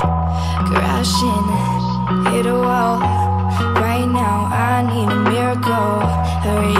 crashing, hit a wall. Right now, I need a miracle. Hurry